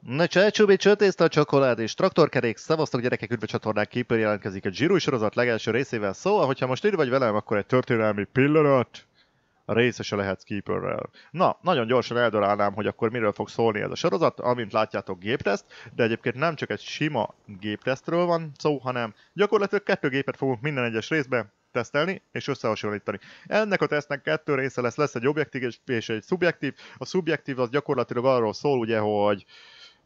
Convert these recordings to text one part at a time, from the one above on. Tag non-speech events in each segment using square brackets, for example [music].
Na csajcsúbi csőtészta a csokolád és traktorkerék, szevasztok gyerekek, üdv csatornák Keeper jelentkezik a Giro sorozat legelső részével, szóval, hogyha most itt vagy velem, akkor egy történelmi pillanat, részese lehetsz Keeperrel. Na, nagyon gyorsan eldarálnám, hogy akkor miről fog szólni ez a sorozat, amint látjátok gépteszt, de egyébként nem csak egy sima géptesztről van szó, hanem gyakorlatilag kettő gépet fogunk minden egyes részbe tesztelni és összehasonlítani. Ennek a tesztnek kettő része lesz, lesz egy objektív és egy szubjektív. A szubjektív az gyakorlatilag arról szól, ugye, hogy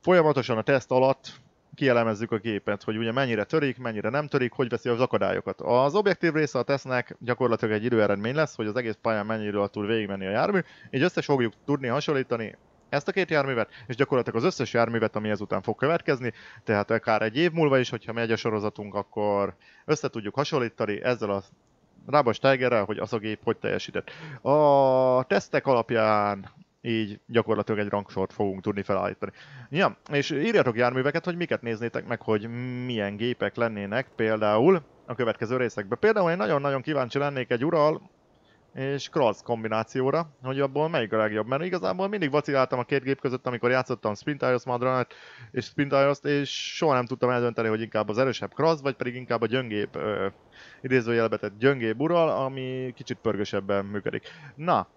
folyamatosan a teszt alatt kielemezzük a gépet, hogy ugye mennyire törik, mennyire nem törik, hogy veszi az akadályokat. Az objektív része a tesznek gyakorlatilag egy időeredmény lesz, hogy az egész pályán mennyiről tud végigmenni a jármű, így összes fogjuk tudni hasonlítani ezt a két járművet, és gyakorlatilag az összes járművet, ami ezután fog következni, tehát akár egy év múlva is, hogyha megy a sorozatunk, akkor össze tudjuk hasonlítani ezzel a Rábas Tigerrel, hogy az a gép hogy teljesített. A tesztek alapján így gyakorlatilag egy rangsort fogunk tudni felállítani. Ja, és írjatok járműveket, hogy miket néznétek meg, hogy milyen gépek lennének például a következő részekben. Például én nagyon-nagyon kíváncsi lennék egy Ural és Cross kombinációra, hogy abból melyik a legjobb, mert igazából mindig vaciláltam a két gép között, amikor játszottam Sprint Ios Madronat és Sprint ios és soha nem tudtam eldönteni, hogy inkább az erősebb Cross, vagy pedig inkább a gyöngébb, idézőjelbe tett gyöngébb Ural, ami kicsit pörgősebben működik. Na,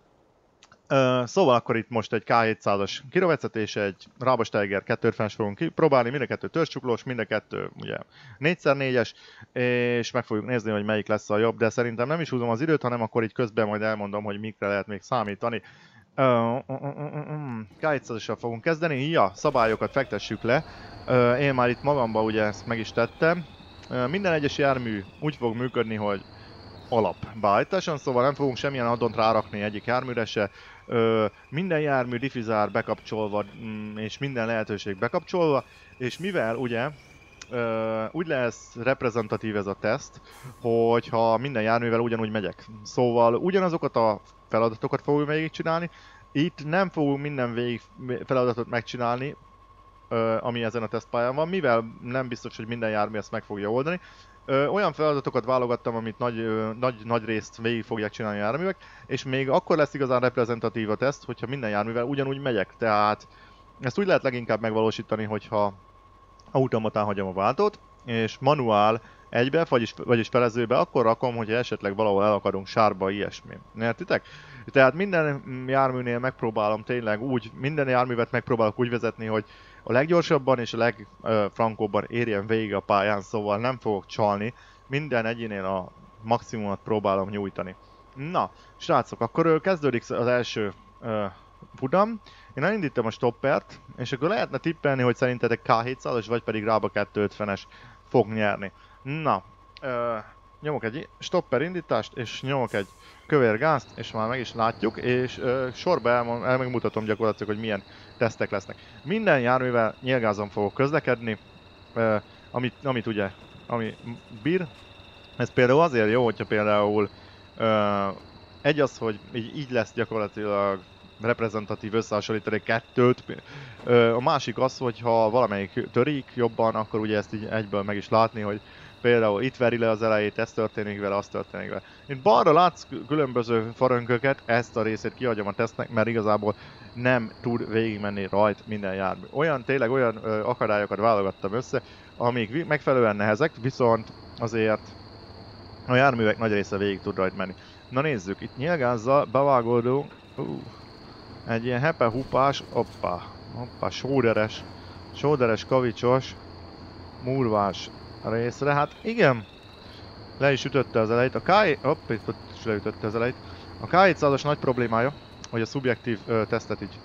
Uh, szóval akkor itt most egy K700-as kirovezetés, egy Rábos Tiger 250-es fogunk kipróbálni, mind a kettő törzscsuklós, mind a kettő ugye 4x4-es, és meg fogjuk nézni, hogy melyik lesz a jobb, de szerintem nem is húzom az időt, hanem akkor így közben majd elmondom, hogy mikre lehet még számítani. Uh, uh, uh, uh, uh, K700-assal fogunk kezdeni, ja, szabályokat fektessük le. Én már itt magamba ugye ezt meg is tettem. Minden egyes jármű úgy fog működni, hogy alap beállításon, szóval nem fogunk semmilyen addont rárakni egyik járműre se. Ö, minden jármű diffizár bekapcsolva, mm, és minden lehetőség bekapcsolva, és mivel ugye ö, úgy lesz reprezentatív ez a teszt, hogyha minden járművel ugyanúgy megyek. Szóval ugyanazokat a feladatokat fogjuk végigcsinálni, itt nem fogunk minden végig feladatot megcsinálni, ami ezen a tesztpályán van, mivel nem biztos, hogy minden jármű ezt meg fogja oldani, Olyan feladatokat válogattam, amit nagy, nagy, nagy részt végig fogják csinálni a járművek, és még akkor lesz igazán reprezentatív a teszt, hogyha minden járművel ugyanúgy megyek. Tehát ezt úgy lehet leginkább megvalósítani, hogyha automatán hagyom a váltót, és manuál egybe, vagyis, vagyis felezőbe, akkor rakom, hogy esetleg valahol elakadunk sárba, ilyesmi. Értitek? Tehát minden járműnél megpróbálom tényleg úgy, minden járművet megpróbálok úgy vezetni, hogy a leggyorsabban és a legfrankóbban érjen végig a pályán, szóval nem fogok csalni. Minden egyénél a maximumot próbálom nyújtani. Na, srácok, akkor kezdődik az első uh, futam. Én elindítom a stoppert, és akkor lehetne tippelni, hogy szerintetek K700-as, vagy pedig Rába 250-es fog nyerni. Na, uh, nyomok egy stopper indítást, és nyomok egy kövér gázt, és már meg is látjuk, és uh, sorba el megmutatom gyakorlatilag, hogy milyen tesztek lesznek. Minden járművel nyilgázon fogok közlekedni, uh, amit, amit ugye, ami bír. Ez például azért jó, hogyha például uh, egy az, hogy így, így lesz gyakorlatilag reprezentatív összehasonlítani kettőt. A másik az, hogy ha valamelyik törik jobban, akkor ugye ezt így egyből meg is látni, hogy például itt veri le az elejét, ez történik vele, az történik vele. Itt balra látsz különböző farönköket, ezt a részét kihagyom a tesztnek, mert igazából nem tud végigmenni rajt minden jármű. Olyan, tényleg olyan ö, akadályokat válogattam össze, amik megfelelően nehezek, viszont azért a járművek nagy része végig tud rajt menni. Na nézzük, itt nyilgázzal bevágódunk, uh, egy ilyen hepe-hupás, oppa, oppa, sóderes, sóderes, kavicsos, murvás részre. Hát igen, le is ütötte az elejét. A K... Hopp, itt is leütötte az elejét. A K700-as nagy problémája, hogy a szubjektív ö, tesztet így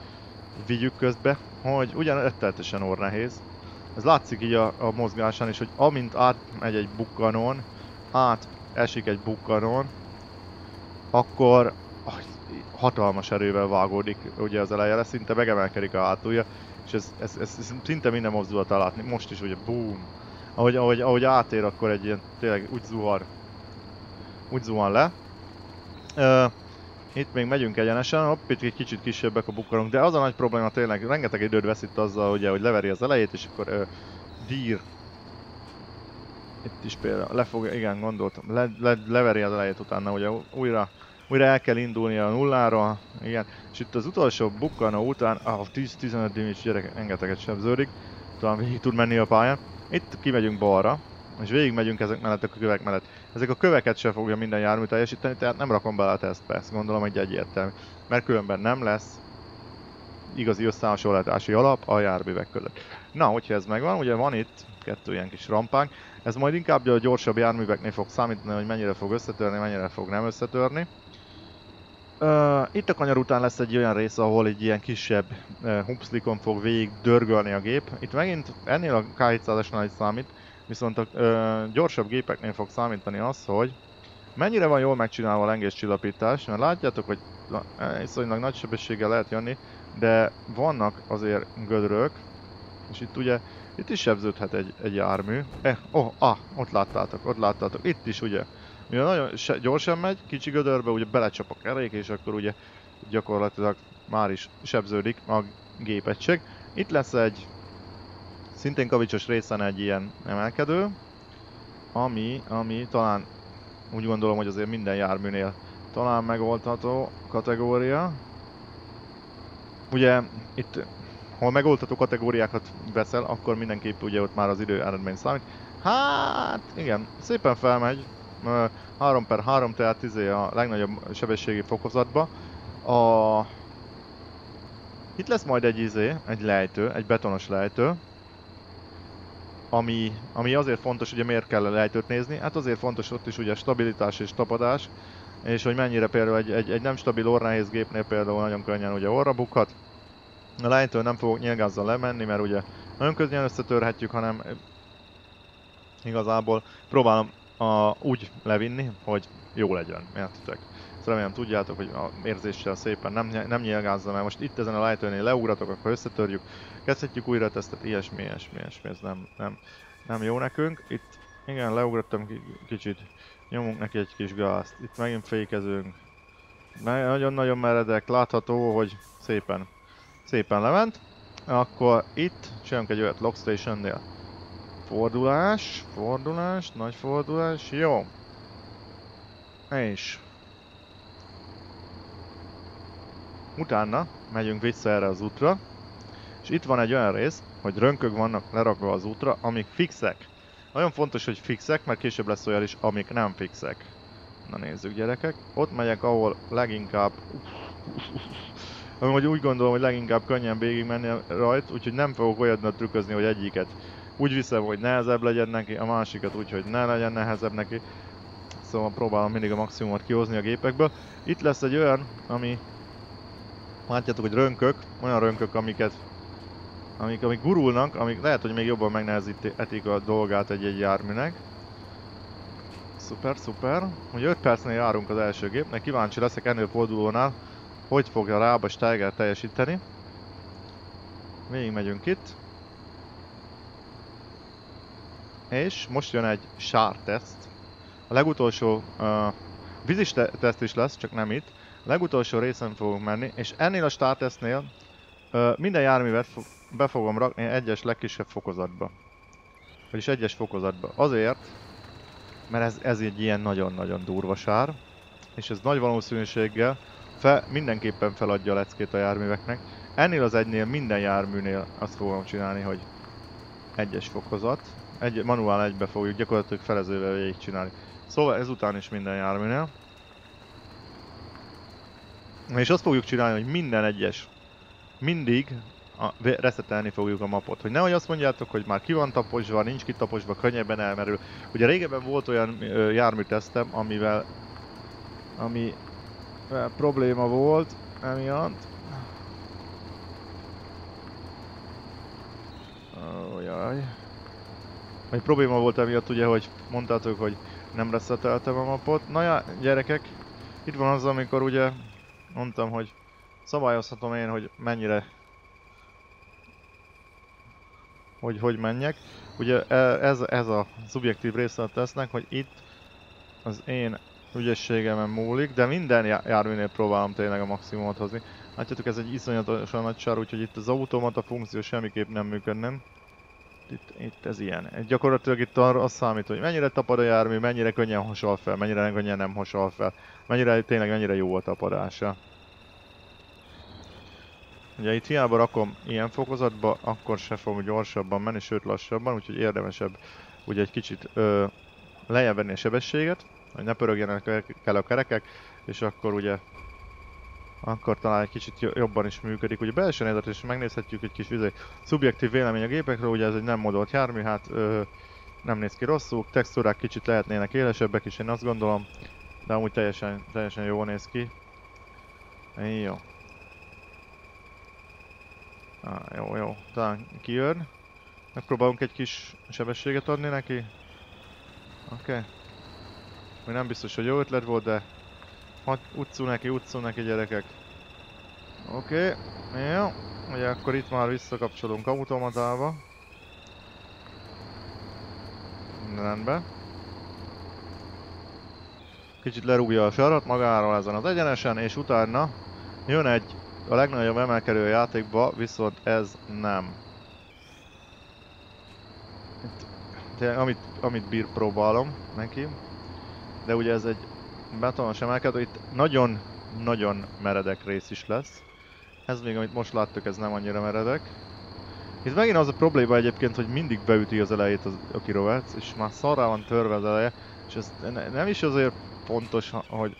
vigyük közbe, hogy ugyan retteltesen orr nehéz. Ez látszik így a, a mozgásán is, hogy amint átmegy egy bukkanon, át esik egy bukkanon, akkor hatalmas erővel vágódik ugye az elejére, szinte megemelkedik a hátulja, és ez, ez, ez, ez szinte minden mozdulattal látni. Most is ugye boom, ahogy, ahogy, ahogy átér, akkor egy ilyen tényleg úgy zuhar, úgy zuhan le. Uh, itt még megyünk egyenesen, hopp, itt egy kicsit kisebbek a bukkanunk, de az a nagy probléma tényleg, rengeteg időt vesz itt azzal, ugye, hogy leveri az elejét, és akkor uh, dír. Itt is például, le fog, igen, gondoltam, le, le, leveri az elejét utána, ugye újra, újra el kell indulni a nullára, igen. És itt az utolsó bukkanó után, ah, 10-15 damage gyerek rengeteget sebződik, talán végig tud menni a pályán. Itt kimegyünk balra, és végig megyünk ezek mellett a kövek mellett. Ezek a köveket se fogja minden jármű teljesíteni, tehát nem rakom bele a tesztbe, ezt gondolom, hogy egyértelmű. Mert különben nem lesz igazi összehasonlítási alap a járművek között. Na, hogyha ez megvan, ugye van itt kettő ilyen kis rampánk, ez majd inkább a gyorsabb járműveknél fog számítani, hogy mennyire fog összetörni, mennyire fog nem összetörni. Uh, itt a kanyar után lesz egy olyan rész, ahol egy ilyen kisebb uh, hupszlikon fog végig dörgölni a gép. Itt megint ennél a K700-asnál is számít, viszont a uh, gyorsabb gépeknél fog számítani az, hogy mennyire van jól megcsinálva a lengés csillapítás, mert látjátok, hogy iszonylag nagy sebességgel lehet jönni, de vannak azért gödrök, és itt ugye, itt is sebződhet egy, egy jármű. Eh, oh, ah, ott láttátok, ott láttátok, itt is ugye. Mivel nagyon se, gyorsan megy, kicsi gödörbe ugye belecsap a kerék, és akkor ugye gyakorlatilag már is sebződik a gépegység. Itt lesz egy szintén kavicsos részen egy ilyen emelkedő, ami, ami talán úgy gondolom, hogy azért minden járműnél talán megoldható kategória. Ugye itt, ha megoldható kategóriákat veszel, akkor mindenképp ugye ott már az idő eredmény számít. Hát igen, szépen felmegy, 3 per 3, tehát izé a legnagyobb sebességi fokozatba. A... Itt lesz majd egy izé, egy lejtő, egy betonos lejtő. Ami, ami azért fontos, hogy miért kell a lejtőt nézni? Hát azért fontos ott is ugye stabilitás és tapadás. És hogy mennyire például egy, egy, egy nem stabil orrnehéz gépnél például nagyon könnyen ugye orra bukhat. A lejtő nem fogok nyilgázzal lemenni, mert ugye nagyon könnyen összetörhetjük, hanem igazából próbálom a, úgy levinni, hogy jó legyen, értitek? Ezt remélem tudjátok, hogy a érzéssel szépen nem, nem nyilgázza, mert most itt ezen a lejtőnél leugratok, akkor összetörjük, kezdhetjük újra tesztet, ilyesmi, ilyesmi, ilyesmi, ez nem, nem, nem jó nekünk. Itt igen, leugrottam kicsit, nyomunk neki egy kis gázt, itt megint fékezünk. Nagyon-nagyon meredek, látható, hogy szépen, szépen lement. Akkor itt csinálunk egy olyat Lockstation-nél. Fordulás, fordulás, nagy fordulás, jó. És utána megyünk vissza erre az útra, és itt van egy olyan rész, hogy rönkök vannak lerakva az útra, amik fixek. Nagyon fontos, hogy fixek, mert később lesz olyan is, amik nem fixek. Na nézzük gyerekek, ott megyek, ahol leginkább... Hogy úgy gondolom, hogy leginkább könnyen végig menni rajt, úgyhogy nem fogok olyat trükközni, hogy egyiket úgy viszem, hogy nehezebb legyen neki, a másikat úgy, hogy ne legyen nehezebb neki. Szóval próbálom mindig a maximumot kihozni a gépekből. Itt lesz egy olyan, ami... Látjátok, hogy rönkök, olyan rönkök, amiket amik, amik gurulnak, amik lehet, hogy még jobban megnehezítik a dolgát egy-egy járműnek. Szuper, szuper. Ugye 5 percnél járunk az első gépnek, kíváncsi leszek ennél fordulónál, hogy fogja rába Steiger teljesíteni. Végig megyünk itt. És most jön egy sár teszt. A legutolsó uh, vízis te teszt is lesz, csak nem itt. A legutolsó részen fogunk menni, és ennél a start tesztnél uh, minden járművet fo be fogom rakni egyes legkisebb fokozatba. Vagyis egyes fokozatba. Azért, mert ez, ez egy ilyen nagyon-nagyon durva sár, és ez nagy valószínűséggel fel, mindenképpen feladja a leckét a járműveknek. Ennél az egynél, minden járműnél azt fogom csinálni, hogy egyes fokozat, egy, manuál egybe fogjuk gyakorlatilag felezővel végigcsinálni. Szóval ezután is minden járműnél. És azt fogjuk csinálni, hogy minden egyes, mindig a, reszetelni fogjuk a mapot. Hogy nehogy azt mondjátok, hogy már ki van taposva, nincs kitaposva, könnyebben elmerül. Ugye régebben volt olyan ö, járműtesztem, amivel ami probléma volt emiatt. Oh, jaj. Egy probléma volt emiatt ugye, hogy mondtátok, hogy nem reszeteltem a mapot. Na ja, gyerekek, itt van az, amikor ugye mondtam, hogy szabályozhatom én, hogy mennyire hogy hogy menjek. Ugye e, ez, ez a szubjektív része a tesznek, hogy itt az én ügyességemen múlik, de minden járműnél próbálom tényleg a maximumot hozni. Látjátok, ez egy iszonyatosan nagy sár, úgyhogy itt az automata funkció semmiképp nem működne itt, itt ez ilyen. Gyakorlatilag itt arra az számít, hogy mennyire tapad a jármű, mennyire könnyen hasal fel, mennyire könnyen nem hasal fel, mennyire tényleg mennyire jó a tapadása. Ugye itt hiába rakom ilyen fokozatba, akkor se fog gyorsabban menni, sőt lassabban, úgyhogy érdemesebb ugye egy kicsit ö, lejjebb venni a sebességet, hogy ne pörögjenek el a kerekek, és akkor ugye akkor talán egy kicsit jobban is működik. Ugye belső nézet is megnézhetjük egy kis vizé. Szubjektív vélemény a gépekről, ugye ez egy nem modolt jármű, hát ö, nem néz ki rosszul, textúrák kicsit lehetnének élesebbek is, én azt gondolom, de amúgy teljesen, teljesen jól néz ki. Jó. Ah, jó, jó. Talán kijön. Megpróbálunk egy kis sebességet adni neki. Oké. Okay. Még nem biztos, hogy jó ötlet volt, de utcú neki, utcú neki gyerekek. Oké, okay. jó. Ugye akkor itt már visszakapcsolunk automatába. Rendben. Kicsit lerúgja a sarat magáról ezen az egyenesen, és utána jön egy a legnagyobb emelkedő játékba, viszont ez nem. Itt, amit, amit bír próbálom neki. De ugye ez egy betonos emelkedő, itt nagyon-nagyon meredek rész is lesz. Ez még, amit most láttuk, ez nem annyira meredek. Itt megint az a probléma egyébként, hogy mindig beüti az elejét az, a kirovec, és már szarrá van törve az eleje, és ez nem is azért fontos, hogy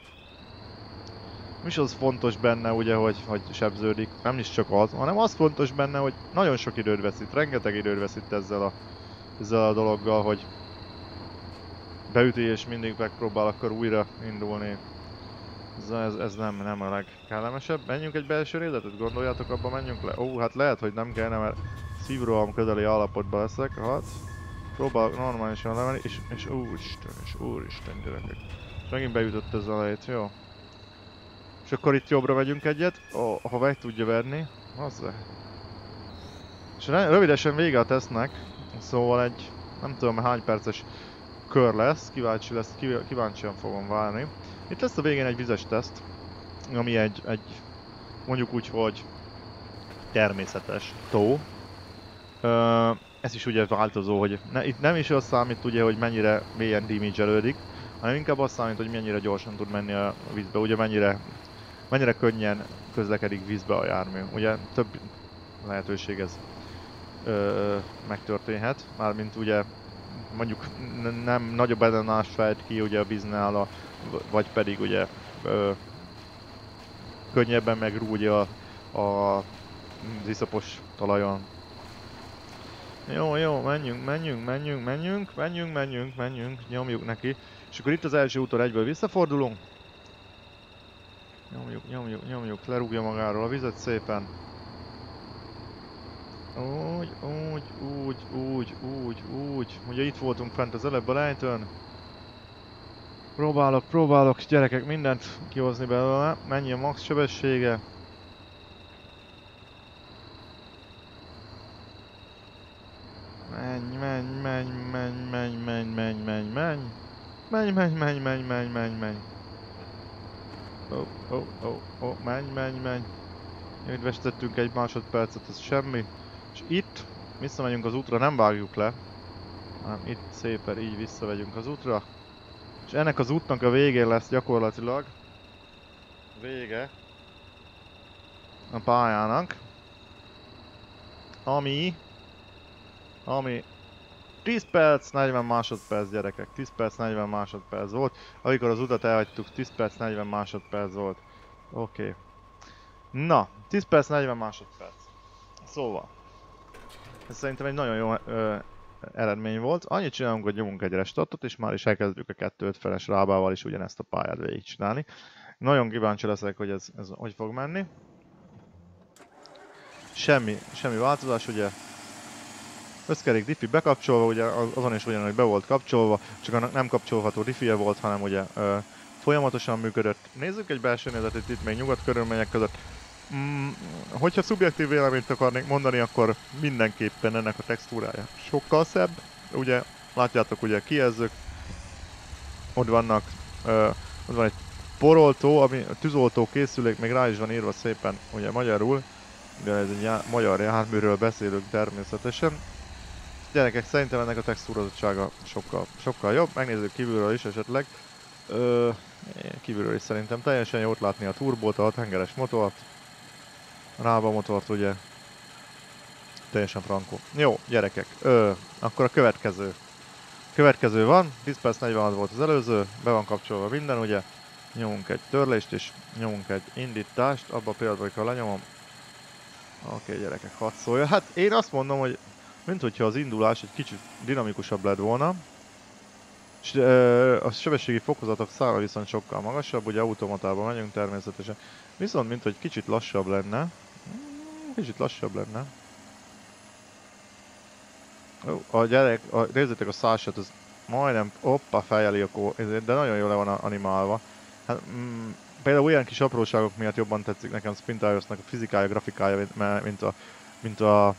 nem is az fontos benne ugye, hogy, hogy sebződik, nem is csak az, hanem az fontos benne, hogy nagyon sok időt veszít, rengeteg időt veszít ezzel a, ezzel a dologgal, hogy beüti és mindig megpróbál akkor újra indulni. Ez, ez, nem, nem a legkellemesebb. Menjünk egy belső részletet, gondoljátok abba menjünk le? Ó, hát lehet, hogy nem kellene, mert szívroham közeli állapotban leszek. Hát, próbál normálisan lemenni, és, és úristen, és úristen gyerekek. Megint beütött ez a lejt, jó? És akkor itt jobbra megyünk egyet, ha meg tudja verni, az És rövidesen vége a tesznek, szóval egy, nem tudom hány perces kör lesz, kíváncsi lesz, kíváncsian fogom várni. Itt lesz a végén egy vizes teszt, ami egy, egy mondjuk úgy, hogy természetes tó. Ö, ez is ugye változó, hogy ne, itt nem is az számít ugye, hogy mennyire mélyen damage hanem inkább az számít, hogy mennyire gyorsan tud menni a vízbe, ugye mennyire, mennyire könnyen közlekedik vízbe a jármű. Ugye több lehetőség ez ö, megtörténhet, mármint ugye mondjuk nem nagyobb ellenállás fejt ki ugye a víznál, vagy pedig ugye ö, könnyebben megrúgja a, a iszapos talajon. Jó, jó, menjünk, menjünk, menjünk, menjünk, menjünk, menjünk, menjünk, nyomjuk neki. És akkor itt az első úton egyből visszafordulunk. Nyomjuk, nyomjuk, nyomjuk, lerúgja magáról a vizet szépen. Úgy, úgy, úgy, úgy, úgy, úgy. Ugye itt voltunk fent az előbb a lejtőn. Próbálok, próbálok, gyerekek, mindent kihozni belőle. Mennyi a max sebessége? Menj, menj, menj, menj, menj, menj, menj, menj, menj. Menj, menj, menj, menj, menj, menj, menj. Ó, oh, ó, oh, ó, oh, ó, menj, menj, menj. Itt vesztettünk egy másodpercet, ez semmi. És itt visszamegyünk az útra, nem vágjuk le, hanem itt szépen így visszavegyünk az útra. És ennek az útnak a végén lesz gyakorlatilag vége a pályának, ami, ami 10 perc, 40 másodperc gyerekek, 10 perc, 40 másodperc volt. Amikor az utat elhagytuk, 10 perc, 40 másodperc volt. Oké. Okay. Na, 10 perc, 40 másodperc. Szóval, ez szerintem egy nagyon jó ö, eredmény volt. Annyit csinálunk, hogy nyomunk egy restartot, és már is elkezdjük a 250-es rábával is ugyanezt a pályát végigcsinálni. Nagyon kíváncsi leszek, hogy ez, ez hogy fog menni. Semmi, semmi változás, ugye összkerék diffi bekapcsolva, ugye azon is ugyanúgy be volt kapcsolva, csak annak nem kapcsolható diffie volt, hanem ugye ö, folyamatosan működött. Nézzük egy belső nézetet itt még nyugat körülmények között. Mm, hogyha szubjektív véleményt akarnék mondani, akkor mindenképpen ennek a textúrája sokkal szebb. Ugye látjátok ugye kijelzők, ott vannak, ö, ott van egy poroltó, ami tűzoltó készülék, még rá is van írva szépen, ugye magyarul, de ez egy já magyar járműről beszélünk természetesen. Gyerekek, szerintem ennek a textúrozottsága sokkal, sokkal jobb. Megnézzük kívülről is esetleg. Ö, kívülről is szerintem teljesen jót látni a turbót, a tengeres motort. Rába motort ugye. Teljesen frankó. Jó, gyerekek. Ö, akkor a következő. Következő van, 10 perc 46 volt az előző, be van kapcsolva minden ugye. Nyomunk egy törlést és nyomunk egy indítást, abba a pillanatban, amikor lenyomom. Oké gyerekek, hadd szólja. Hát én azt mondom, hogy mint hogyha az indulás egy kicsit dinamikusabb lett volna. És a sebességi fokozatok száma viszont sokkal magasabb, ugye automatában megyünk természetesen. Viszont mint hogy kicsit lassabb lenne. Kicsit lassabb lenne. Ó, a gyerek, a, nézzétek a szásat, az majdnem, oppa fejeli a kó, de nagyon jól le van animálva. Hát, mm, például olyan kis apróságok miatt jobban tetszik nekem Spintairosnak a fizikája, grafikája, mint, mint a, mint a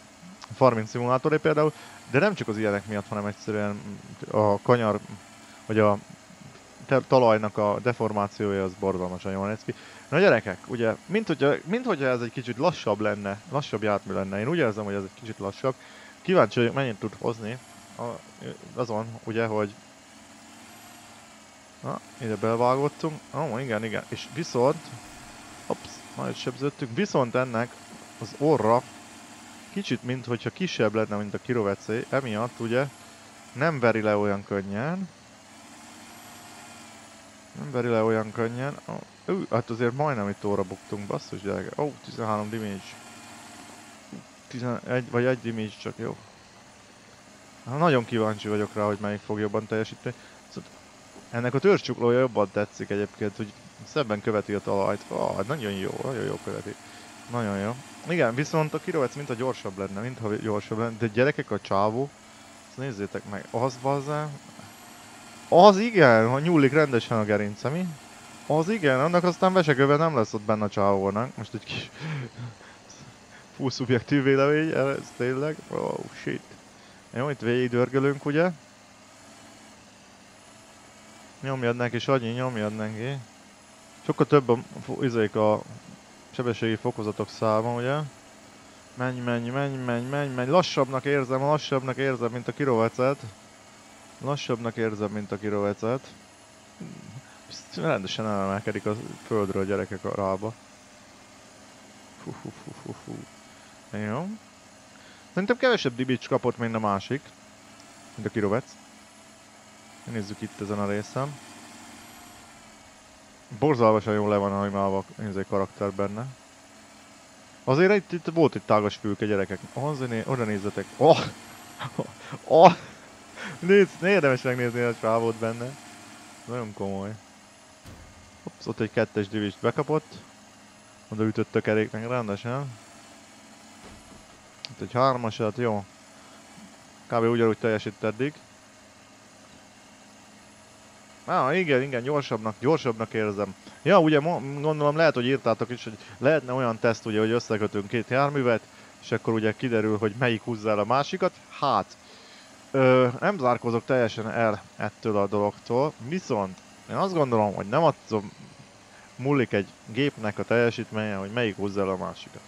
farming szimulátoré például, de nem csak az ilyenek miatt, hanem egyszerűen a kanyar, vagy a talajnak a deformációja az borzalmasan jól néz ki. Na gyerekek, ugye, mint hogyha, mint hogyha ez egy kicsit lassabb lenne, lassabb játmű lenne, én úgy érzem, hogy ez egy kicsit lassabb. Kíváncsi vagyok, mennyit tud hozni a, azon, ugye, hogy Na, ide belvágottunk. Ó, oh, igen, igen. És viszont... Ops, majd sebződtünk. Viszont ennek az orra kicsit, mint hogyha kisebb lenne, mint a kirovecé. Emiatt ugye nem veri le olyan könnyen. Nem veri le olyan könnyen. Oh, ú, hát azért majdnem itt óra buktunk, basszus gyereke. Ó, oh, 13 damage. 11, vagy egy damage csak, jó. Hát nagyon kíváncsi vagyok rá, hogy melyik fog jobban teljesíteni. Szóval ennek a törzscsuklója jobban tetszik egyébként, hogy szebben követi a talajt. Ah, nagyon jó, nagyon jó követi. Nagyon jó. Igen, viszont a kirovec mint a gyorsabb lenne, mintha gyorsabb lenne, de gyerekek a csávó, ezt nézzétek meg, az bazzá, az igen, ha nyúlik rendesen a gerince, mi? Az igen, annak aztán veseköve nem lesz ott benne a csávónak. Most egy kis [laughs] full szubjektív vélemény, ez tényleg, oh shit. Jó, itt végig dörgölünk ugye. Nyomjad neki, Sanyi, nyomjad neki. Sokkal több a, izék a sebességi fokozatok száma, ugye? Menj, menj, menj, menj, menj, menj. Lassabbnak érzem, lassabbnak érzem, mint a kirovecet. Lassabbnak érzem, mint a kirovecet. Rendesen elemelkedik a földről a gyerekek a rába. Fú, fú, fú, fú, fú. Jó. Szerintem kevesebb dibics kapott, mint a másik. Mint a kirovec. Nézzük itt ezen a részen. Borzalmasan jól le van animálva a karakter benne. Azért itt, itt volt egy tágas fülke gyerekek. Azért oda nézzetek. Oh! [laughs] Oh! Nézd, ne érdemes megnézni a csávót benne. Nagyon komoly. Hops, ott egy kettes divist bekapott. Oda ütött a keréknek rendesen. Itt egy hármasat, jó. Kb. ugyanúgy teljesít eddig. Ah, igen, igen, gyorsabbnak, gyorsabbnak érzem. Ja, ugye gondolom lehet, hogy írtátok is, hogy lehetne olyan teszt, ugye, hogy összekötünk két járművet, és akkor ugye kiderül, hogy melyik húzza el a másikat. Hát, ö, nem zárkozok teljesen el ettől a dologtól, viszont én azt gondolom, hogy nem attól múlik egy gépnek a teljesítménye, hogy melyik húzza el a másikat.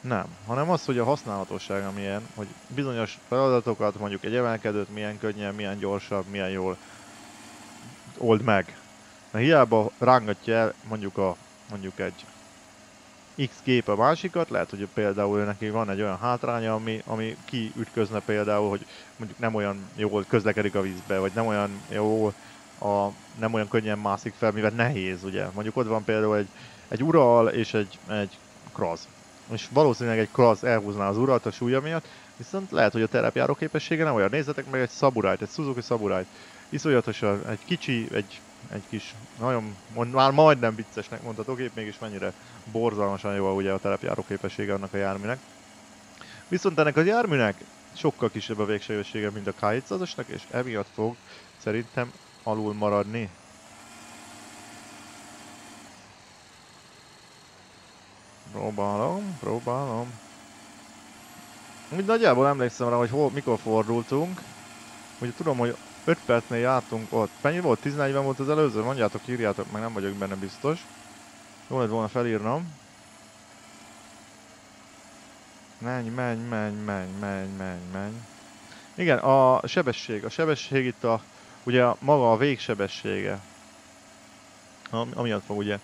Nem, hanem az, hogy a használhatósága milyen, hogy bizonyos feladatokat, mondjuk egy emelkedőt milyen könnyen, milyen gyorsabb, milyen jól old meg. Mert hiába rángatja el mondjuk, a, mondjuk egy X gép a másikat, lehet, hogy például neki van egy olyan hátránya, ami, ami kiütközne például, hogy mondjuk nem olyan jól közlekedik a vízbe, vagy nem olyan jó, a, nem olyan könnyen mászik fel, mivel nehéz, ugye. Mondjuk ott van például egy, egy ural és egy, egy kraz. És valószínűleg egy kraz elhúzná az urat a súlya miatt, viszont lehet, hogy a terepjáró képessége nem olyan. Nézzetek meg egy szaburájt, egy Suzuki szaburájt iszonyatosan egy kicsi, egy, egy kis, nagyon, már majdnem viccesnek mondható gép, mégis mennyire borzalmasan jó ugye a terepjáró képessége annak a járműnek. Viszont ennek a járműnek sokkal kisebb a végsebessége, mint a K700-asnak, és emiatt fog szerintem alul maradni. Próbálom, próbálom. Úgy nagyjából emlékszem rá, hogy hol, mikor fordultunk. Ugye tudom, hogy 5 percnél jártunk ott. Mennyi volt? 14 volt az előző? Mondjátok, írjátok meg, nem vagyok benne biztos. Jó lett volna felírnom. Menj, menj, menj, menj, menj, menj, menj. Igen, a sebesség. A sebesség itt a, ugye maga a végsebessége. Ami, amiatt fog ugye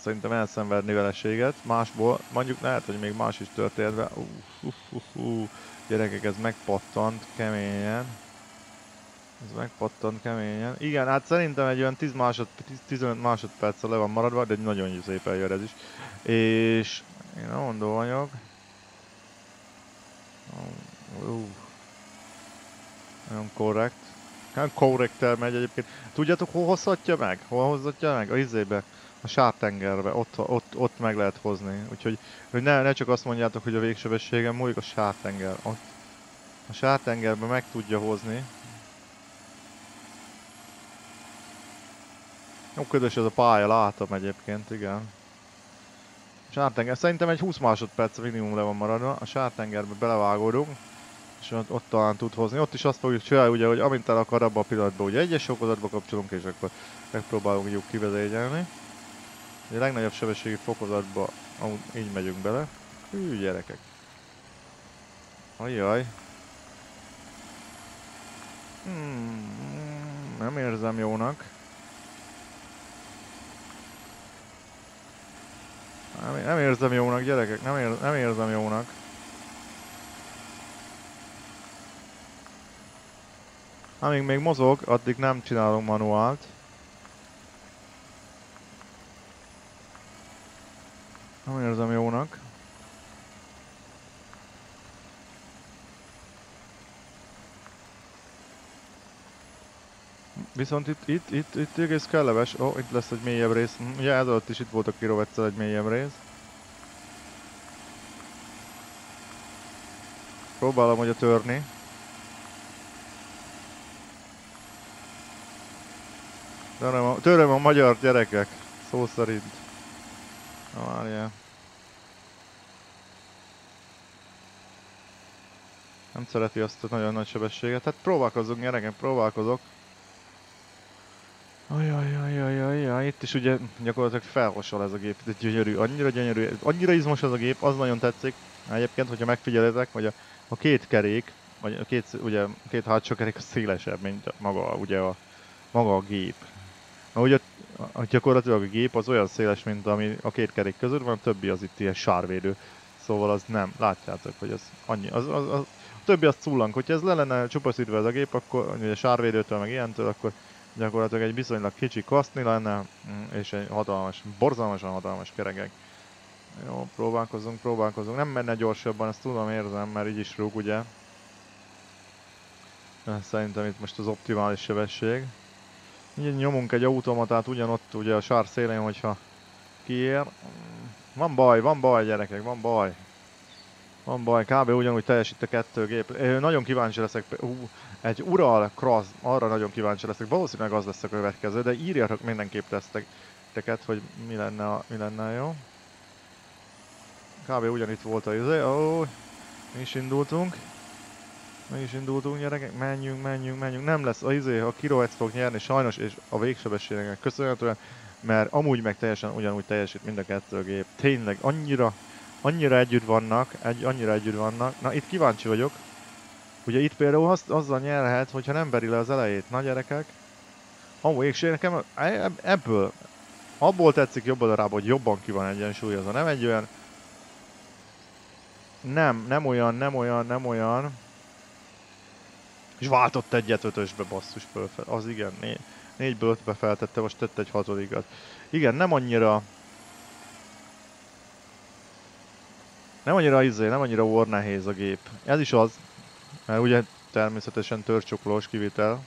szerintem elszenvedni veleséget. Másból, mondjuk lehet, hogy még más is történt, de uh, uh, uh, uh, gyerekek, ez megpattant keményen. Ez megpattant keményen. Igen, hát szerintem egy olyan 10 másod, 15 másodperccel le van maradva, de nagyon szépen jön ez is. És én mondom vagyok. Uh, nagyon korrekt. Nem korrektel megy egyébként. Tudjátok, hol hozhatja meg? Hol hozhatja meg? A izébe. A sártengerbe. Ott, ott, ott meg lehet hozni. Úgyhogy hogy ne, ne csak azt mondjátok, hogy a végsebességem múlik a sártenger. Ott. A sártengerbe meg tudja hozni. Jó ködös ez a pálya, látom egyébként, igen. Sártenger, szerintem egy 20 másodperc minimum le van maradva, a sártengerbe belevágódunk, és ott, ott talán tud hozni. Ott is azt fogjuk csinálni, ugye, hogy amint el akar abban a pillanatban, ugye egyes fokozatba kapcsolunk, és akkor megpróbálunk kivezényelni. A legnagyobb sebességi fokozatba így megyünk bele. Hű, gyerekek. Ajjaj. Hmm, nem érzem jónak. Nem, nem érzem jónak, gyerekek, nem, ér, nem érzem jónak. Amíg még mozog, addig nem csinálunk manuált. Nem érzem jónak. Viszont itt, itt, itt, itt egész kellemes. Ó, oh, itt lesz egy mélyebb rész. Hm, ugye ez alatt is itt volt a kirovetszel egy mélyebb rész. Próbálom ugye törni. Töröm a, töröm a magyar gyerekek, szó szerint. Na várjál. Nem szereti azt a nagyon nagy sebességet. Hát próbálkozunk gyerekek, próbálkozok. Ajajajajajaj, itt is ugye gyakorlatilag felhasonl ez a gép, ez gyönyörű, annyira gyönyörű, annyira a gép, az nagyon tetszik. Egyébként, hogyha megfigyelitek, hogy a, két kerék, vagy a két, ugye, a két hátsó kerék szélesebb, mint maga, ugye a, maga gép. Na ugye a, gyakorlatilag a gép az olyan széles, mint ami a két kerék között van, a többi az itt ilyen sárvédő. Szóval az nem, látjátok, hogy az annyi, az, az, az, a többi az cullank, hogyha ez le lenne csupaszítva ez a gép, akkor ugye sárvédőtől meg ilyentől, akkor gyakorlatilag egy viszonylag kicsi kaszni lenne, mm, és egy hatalmas, borzalmasan hatalmas keregek. Jó, próbálkozunk, próbálkozunk. Nem menne gyorsabban, ezt tudom, érzem, mert így is rúg, ugye. Szerintem itt most az optimális sebesség. Nyomunk egy automatát ugyanott, ugye a sár szélén, hogyha kiér. Van baj, van baj gyerekek, van baj. Van baj, kb. ugyanúgy teljesít a kettő gép. Én nagyon kíváncsi leszek, uh, egy Ural Cross, arra nagyon kíváncsi leszek, valószínűleg az lesz a következő, de írjatok mindenképp teszteket, hogy mi lenne, mi lenne jó. Kb. ugyanitt volt a izé, ó, mi is indultunk. Mi is indultunk gyerekek, menjünk, menjünk, menjünk. Nem lesz a izé, a Kiroec fog nyerni sajnos, és a végsebességnek köszönhetően, mert amúgy meg teljesen ugyanúgy teljesít mind a kettő gép. Tényleg annyira, annyira együtt vannak, egy, annyira együtt vannak. Na itt kíváncsi vagyok, Ugye itt például azt, azzal nyerhet, hogyha nem veri le az elejét. Na gyerekek. Amúgy és nekem e, ebből, abból tetszik jobb a hogy jobban ki van egyensúlyozva. Nem egy olyan... Nem, nem olyan, nem olyan, nem olyan. És váltott egyet ötösbe basszus fölfel. Az igen, négy, négyből ötbe feltette, most tett egy hatodikat. Igen, nem annyira... Nem annyira izé, nem annyira war nehéz a gép. Ez is az, mert ugye természetesen törcsuklós kivitel,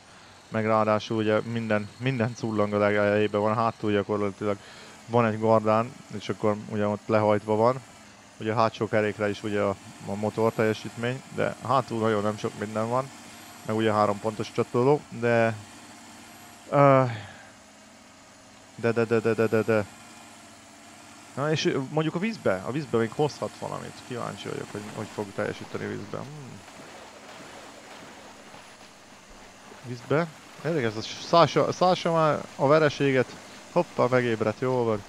meg ráadásul ugye minden, minden cullang a legelejében van, hátul gyakorlatilag van egy gardán, és akkor ugye ott lehajtva van. Ugye a hátsó kerékre is ugye a, a motor teljesítmény, de hátul nagyon nem sok minden van, meg ugye három pontos csatoló, de... Uh, de, de, de, de, de, de, de. Na és mondjuk a vízbe, a vízbe még hozhat valamit. Kíváncsi vagyok, hogy hogy fog teljesíteni vízben. Hmm. vízbe. Érdekes, a Sasha, Sasha már a vereséget hoppá megébredt, jó van.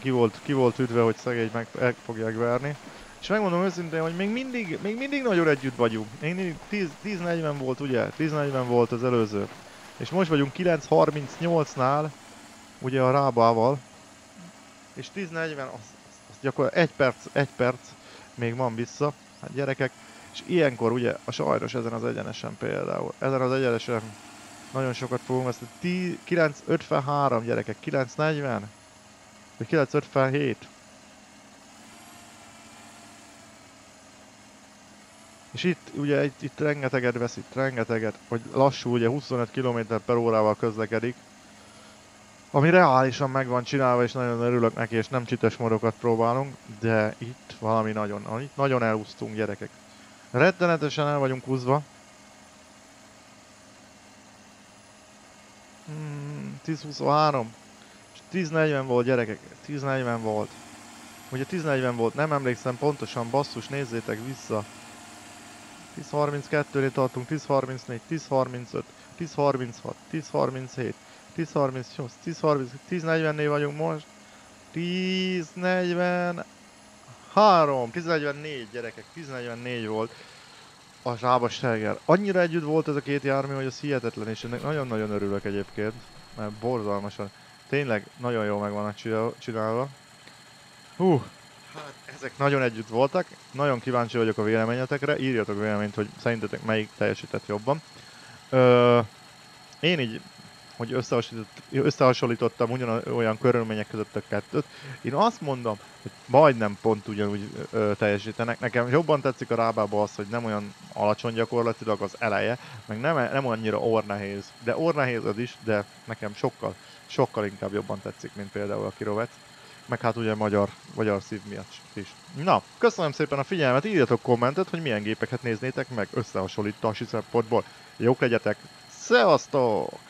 Ki volt, ki volt üdve, hogy szegény meg, meg fogják verni. És megmondom őszintén, hogy még mindig, még mindig nagyon együtt vagyunk. Még mindig 10-40 volt ugye? 10-40 volt az előző. És most vagyunk 9.38-nál, ugye a rábával. És 10.40, az, az, gyakorlatilag egy perc, egy perc még van vissza. Hát gyerekek, és ilyenkor ugye, a sajnos ezen az egyenesen például, ezen az egyenesen nagyon sokat fogunk veszni. 9.53 gyerekek, 9.40? Vagy 9.57? És itt ugye itt, itt rengeteget vesz, itt rengeteget, hogy lassú ugye 25 km per órával közlekedik. Ami reálisan meg van csinálva és nagyon örülök neki és nem csites modokat próbálunk, de itt valami nagyon, itt nagyon elúsztunk gyerekek. Rettenetesen el vagyunk húzva. Hmm, 10-23. És 10-40 volt gyerekek, 10-40 volt. Ugye 10-40 volt, nem emlékszem pontosan, basszus, nézzétek vissza. 10.32-nél tartunk, 10.34, 10.35, 10.36, 10.37, 10.38, 10.30, 10.40-nél vagyunk most. 10.43, 10.44 gyerekek, 10.44 volt a Zsábas Steger. Annyira együtt volt ez a két jármű, hogy az hihetetlen, és ennek nagyon-nagyon örülök egyébként, mert borzalmasan. Tényleg nagyon jól meg vannak csinálva. Hú, Hát ezek nagyon együtt voltak, nagyon kíváncsi vagyok a véleményetekre, írjatok véleményt, hogy szerintetek melyik teljesített jobban. Ö, én így, hogy összehasonlítottam ugyan olyan körülmények között a kettőt, én azt mondom, hogy majdnem pont ugyanúgy ö, teljesítenek. Nekem jobban tetszik a rábába az, hogy nem olyan alacsony gyakorlatilag az eleje, meg nem, nem annyira ornehéz. De ornehéz az is, de nekem sokkal, sokkal inkább jobban tetszik, mint például a kirovec meg hát ugye magyar, magyar szív miatt is. Na, köszönöm szépen a figyelmet, írjatok kommentet, hogy milyen gépeket néznétek meg összehasonlítási szempontból. Jók legyetek, szevasztok!